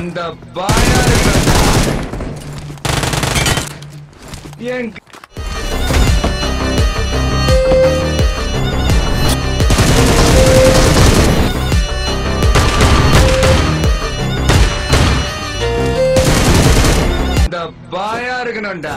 அந்த பாயா இருக்கணும்டா என் பாயா இருக்கணும்டா